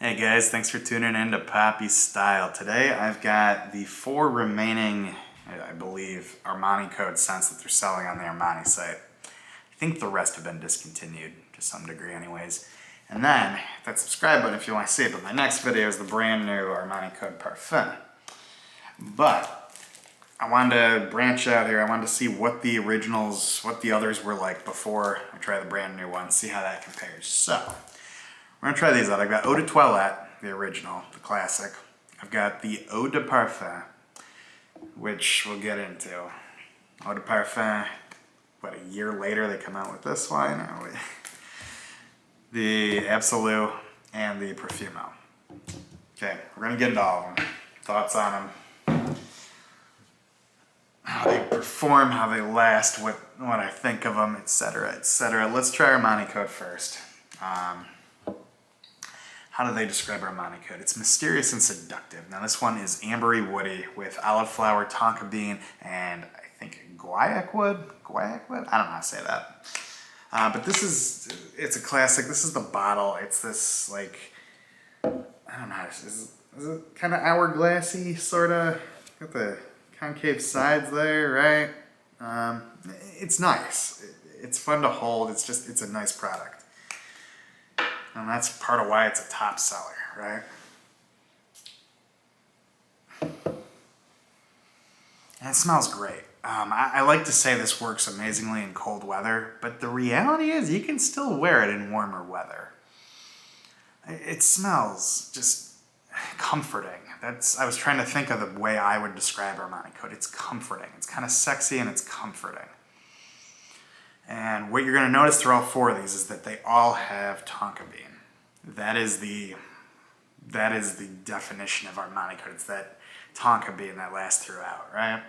Hey guys, thanks for tuning in to PapiStyle. Today I've got the four remaining, I believe, Armani code scents that they're selling on the Armani site. I think the rest have been discontinued to some degree anyways. And then, hit that subscribe button if you want to see it, but my next video is the brand new Armani Code Parfum. But, I wanted to branch out here, I wanted to see what the originals, what the others were like before I try the brand new one, see how that compares. So, we're gonna try these out. I've got Eau de Toilette, the original, the classic. I've got the Eau de Parfum, which we'll get into. Eau de Parfum, what, a year later they come out with this one? the Absolu and the Profumo. Okay, we're gonna get into all of them. Thoughts on them. How they perform, how they last, what, what I think of them, etc., etc. Let's try Armani Code first. Um, how do they describe Armani Code? It's mysterious and seductive. Now this one is ambery woody with olive flower, tonka bean, and I think guaiac wood? Guaiac wood? I don't know how to say that. Uh, but this is, it's a classic. This is the bottle. It's this like, I don't know, is, is it kind of hourglassy sort of? Got the concave sides there, right? Um, it's nice. It's fun to hold. It's just, it's a nice product. And that's part of why it's a top seller, right? And it smells great. Um, I, I, like to say this works amazingly in cold weather, but the reality is you can still wear it in warmer weather. It, smells just comforting. That's I was trying to think of the way I would describe Armani Code. It's comforting. It's kind of sexy and it's comforting. And what you're going to notice through all four of these is that they all have tonka bean. That is the that is the definition of Armani code. It's that tonka bean that lasts throughout, right?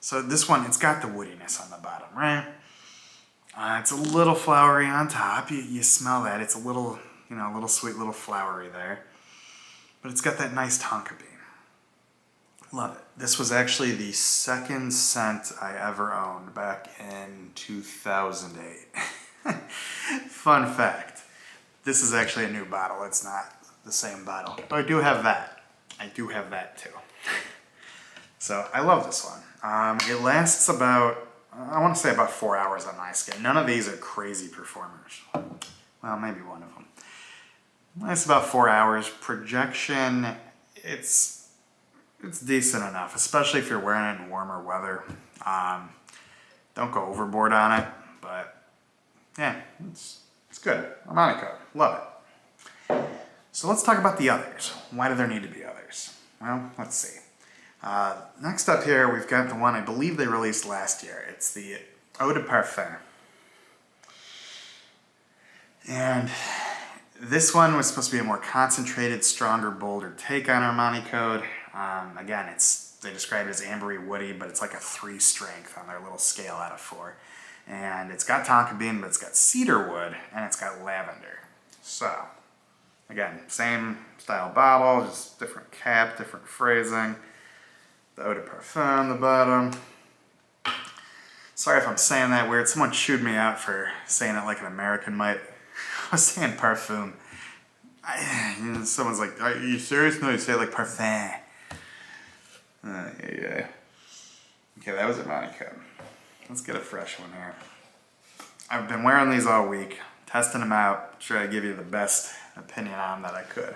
So this one, it's got the woodiness on the bottom, right? Uh, it's a little flowery on top. You, you smell that. It's a little, you know, a little sweet, little flowery there. But it's got that nice tonka bean. Love it. This was actually the second scent I ever owned back in 2008. Fun fact. This is actually a new bottle. It's not the same bottle. But I do have that. I do have that too. so I love this one. Um, it lasts about, I want to say about four hours on my skin. None of these are crazy performers. Well, maybe one of them. Lasts about four hours. Projection, it's it's decent enough, especially if you're wearing it in warmer weather. Um, don't go overboard on it, but yeah, it's, it's good. Armani love it. So let's talk about the others. Why do there need to be others? Well, let's see. Uh, next up here, we've got the one I believe they released last year. It's the Eau de Parfum. And this one was supposed to be a more concentrated, stronger, bolder take on Armani Code. Um, again, it's they describe it as ambery woody, but it's like a three strength on their little scale out of four. And it's got tonka bean, but it's got cedar wood, and it's got lavender. So, again, same style bottle, just different cap, different phrasing. The eau de parfum on the bottom. Sorry if I'm saying that weird. Someone chewed me out for saying it like an American might. I was saying parfum. I, you know, someone's like, are you serious? No, you say like parfum. Uh, yeah. Okay, that was a Monica. Let's get a fresh one here. I've been wearing these all week, testing them out, try to give you the best opinion on them that I could.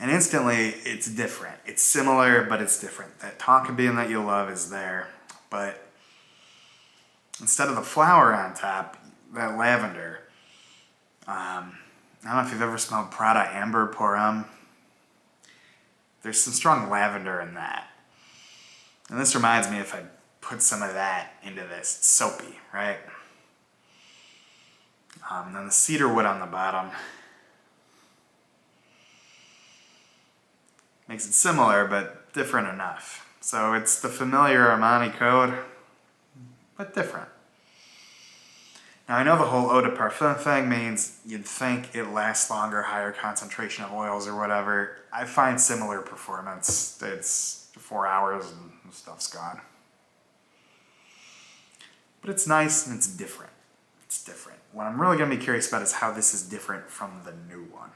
And instantly, it's different. It's similar, but it's different. That tonka bean that you love is there, but instead of the flower on top, that lavender, um, I don't know if you've ever smelled Prada Amber Pour Homme. There's some strong lavender in that. And this reminds me if I put some of that into this. It's soapy, right? Um, and then the cedar wood on the bottom. Makes it similar, but different enough. So it's the familiar Armani code, but different. Now I know the whole eau de parfum thing means you'd think it lasts longer, higher concentration of oils or whatever. I find similar performance. It's four hours and stuff's gone. But it's nice and it's different. It's different. What I'm really going to be curious about is how this is different from the new one.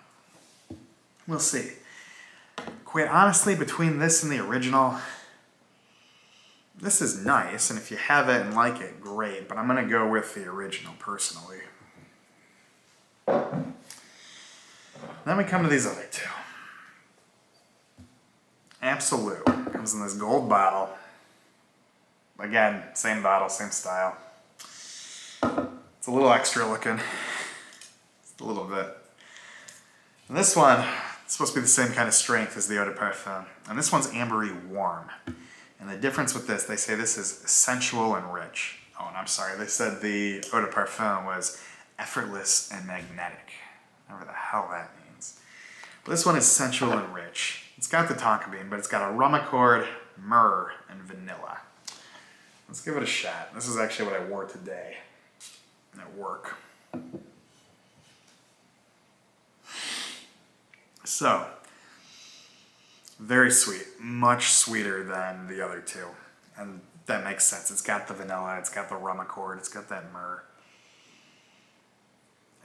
We'll see. Quite honestly, between this and the original, this is nice, and if you have it and like it, great, but I'm going to go with the original personally. Then we come to these other two. Absolu comes in this gold bottle. Again, same bottle, same style. It's a little extra looking. Just a little bit. And this one, it's supposed to be the same kind of strength as the Eau de Parfum. And this one's ambery warm. And the difference with this, they say this is sensual and rich. Oh, and I'm sorry, they said the Eau de Parfum was effortless and magnetic. Whatever the hell that means. But this one is sensual and rich. It's got the tonka bean, but it's got a rum accord, myrrh, and vanilla. Let's give it a shot. This is actually what I wore today at work. So, very sweet, much sweeter than the other two. And that makes sense. It's got the vanilla, it's got the rum accord, it's got that myrrh.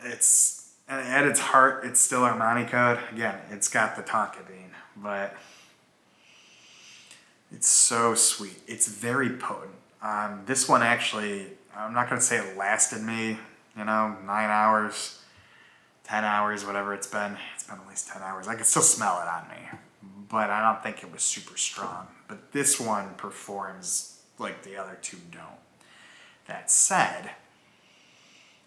It's, at its heart, it's still Armani Code. Again, it's got the tonka bean, but it's so sweet. It's very potent. Um, this one actually, I'm not to say it lasted me, you know, nine hours, 10 hours, whatever it's been. It's been at least 10 hours. I can still smell it on me, but I don't think it was super strong. But this one performs like the other two don't. That said,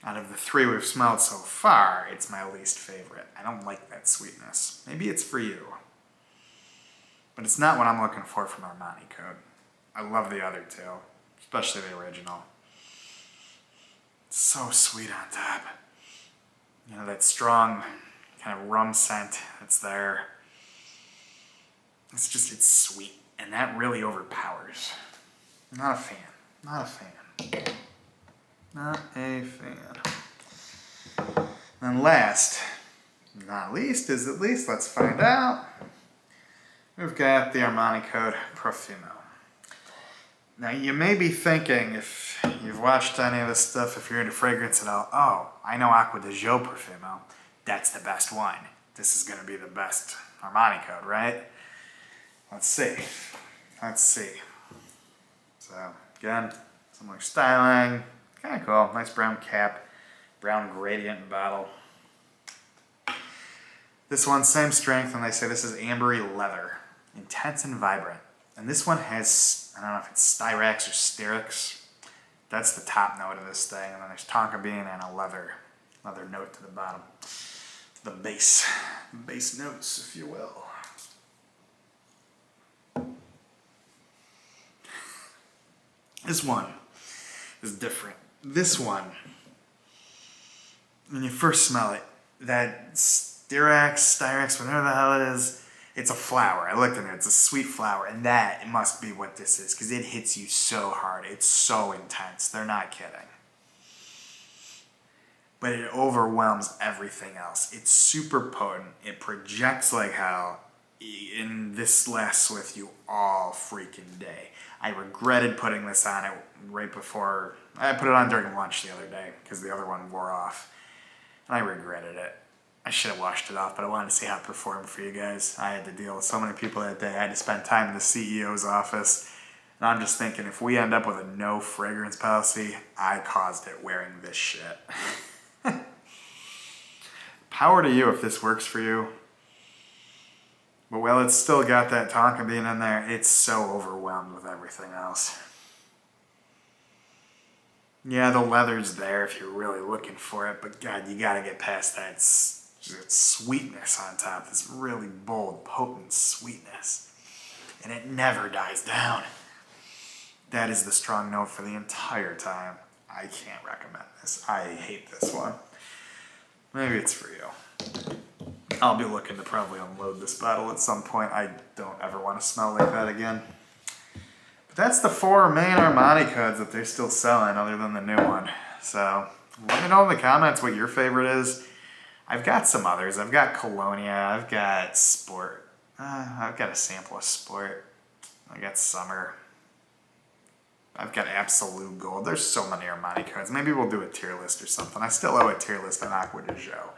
out of the three we've smelled so far, it's my least favorite. I don't like that sweetness. Maybe it's for you. But it's not what I'm looking for from Armani Code. I love the other two especially the original. It's so sweet on top. You know, that strong kind of rum scent that's there. It's just, it's sweet. And that really overpowers. Not a fan. Not a fan. Not a fan. And last, not least, is at least, let's find out. We've got the Armani Code Profumo. Now you may be thinking, if you've watched any of this stuff, if you're into fragrance at all, oh, I know Acqua di Gio Profumo. That's the best one. This is going to be the best Armani code, right? Let's see. Let's see. So, again, similar styling. Kind of cool. Nice brown cap. Brown gradient bottle. This one, same strength, and they say this is ambery leather. Intense and vibrant. And this one has, I don't know if it's Styrax or Styrax. That's the top note of this thing. And then there's tonka bean and a leather, leather note to the bottom. The base, base notes, if you will. This one is different. This one, when you first smell it, that Styrax, Styrax, whatever the hell it is, it's a flower. I looked at it. It's a sweet flower, and that must be what this is because it hits you so hard. It's so intense. They're not kidding. But it overwhelms everything else. It's super potent. It projects like hell. And this lasts with you all freaking day. I regretted putting this on it right before I put it on during lunch the other day because the other one wore off. And I regretted it. I should have washed it off, but I wanted to see how it performed for you guys. I had to deal with so many people that day. I had to spend time in the CEO's office. And I'm just thinking, if we end up with a no fragrance policy, I caused it wearing this shit. Power to you if this works for you. But while it's still got that tonka bean in there, it's so overwhelmed with everything else. Yeah, the leather's there if you're really looking for it, but God, you gotta get past that sweetness on top, this really bold, potent sweetness. And it never dies down. That is the strong note for the entire time. I can't recommend this. I hate this one. Maybe it's for you. I'll be looking to probably unload this bottle at some point. I don't ever want to smell like that again. But that's the four main Armani codes that they're still selling other than the new one. So let me know in the comments what your favorite is. I've got some others. I've got Colonia. I've got Sport. Uh, I've got a sample of Sport. I got Summer. I've got Absolu gold. There's so many Armani Codes. Maybe we'll do a tier list or something. I still owe a tier list on Acqua di Gio.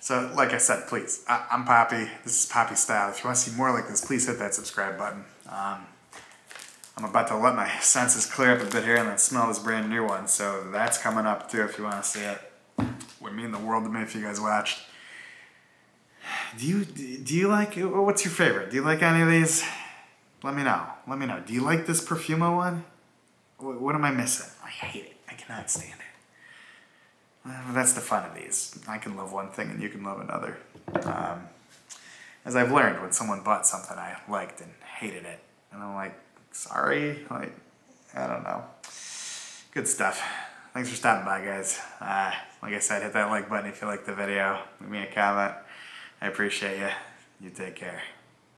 So, like I said, please, I, am Papi. This is PapiStyle. If you want to see more like this, please hit that subscribe button. Um, I'm about to let my senses clear up a bit here and then smell this brand new one. So that's coming up too if you want to see it. Would mean the world to me if you guys watched. Do you do you like what's your favorite? Do you like any of these? Let me know. Let me know. Do you like this Profumo one? What am I missing? I hate it. I cannot stand it. That's the fun of these. I can love one thing and you can love another. Um, as I've learned, when someone bought something I liked and hated it, and I'm like, sorry, like, I don't know. Good stuff. Thanks for stopping by, guys. Uh, like I said, hit that like button if you liked the video. Leave me a comment. I appreciate you. You take care.